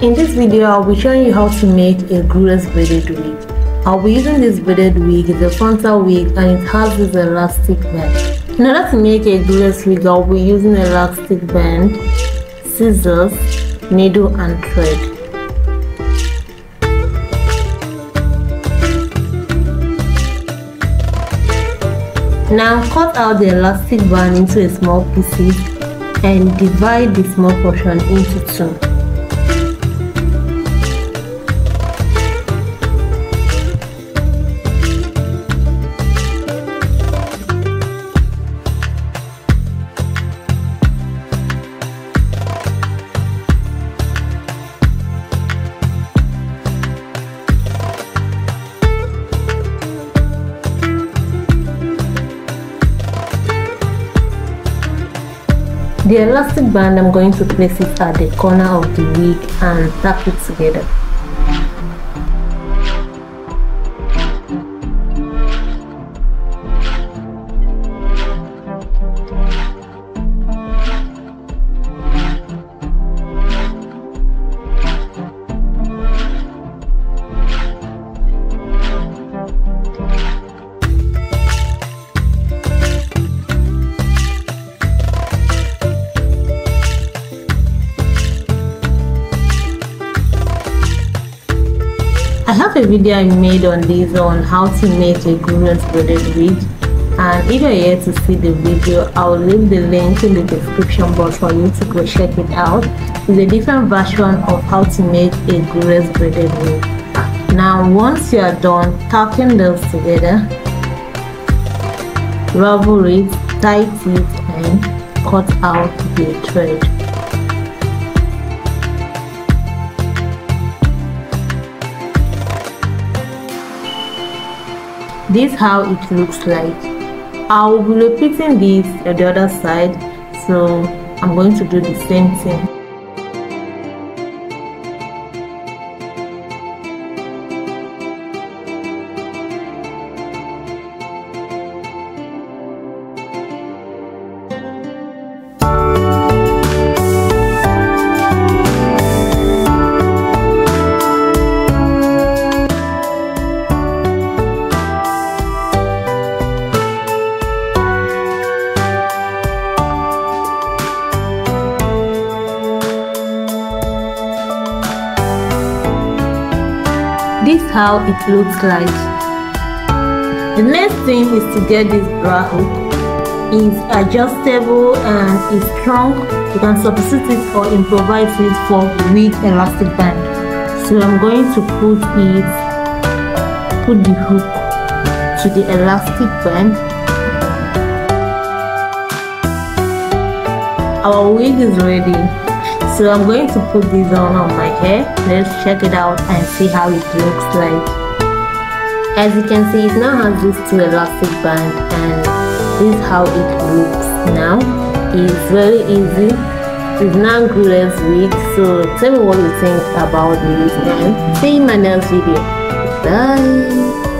In this video, I'll be showing you how to make a glueless braided wig. I'll be using this braided wig, the frontal wig and it has this elastic band. In order to make a glueless wig, I'll be using elastic band, scissors, needle and thread. Now cut out the elastic band into a small pieces and divide the small portion into two. The elastic band I'm going to place it at the corner of the wig and tap it together. Have a video I made on this on how to make a glueless braided wig and if you're here to see the video I'll leave the link in the description box for you to go check it out. It's a different version of how to make a glueless braided wig now once you are done tapping those together ravel it tight it and cut out the thread this how it looks like. I will be repeating this at the other side so i'm going to do the same thing this how it looks like. The next thing is to get this bra hook. It's adjustable and it's strong. You can substitute it or improvise it for wig elastic band. So i'm going to put it put the hook to the elastic band. Our wig is ready so I'm going to put this on on my hair. Let's check it out and see how it looks like. As you can see it now has this two elastic band and this is how it looks now. It's very easy. It's now glueless wig so tell me what you think about this and see you in my next video. Bye